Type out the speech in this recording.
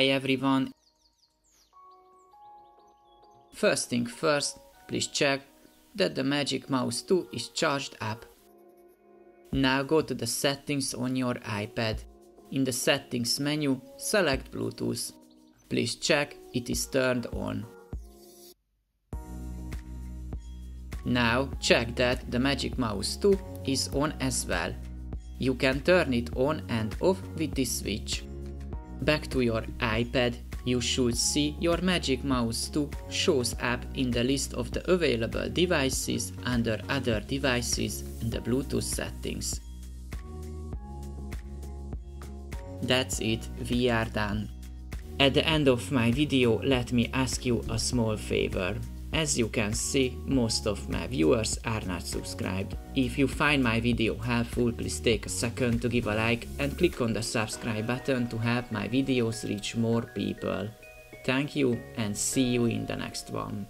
Hi everyone. First thing first, please check that the Magic Mouse 2 is charged up. Now go to the settings on your iPad. In the settings menu, select Bluetooth. Please check it is turned on. Now check that the Magic Mouse 2 is on as well. You can turn it on and off with this switch. Back to your iPad, you should see your Magic Mouse 2 shows up in the list of the available devices under other devices in the Bluetooth settings. That's it, we are done. At the end of my video, let me ask you a small favor. As you can see, most of my viewers are not subscribed. If you find my video helpful, please take a second to give a like and click on the subscribe button to help my videos reach more people. Thank you and see you in the next one.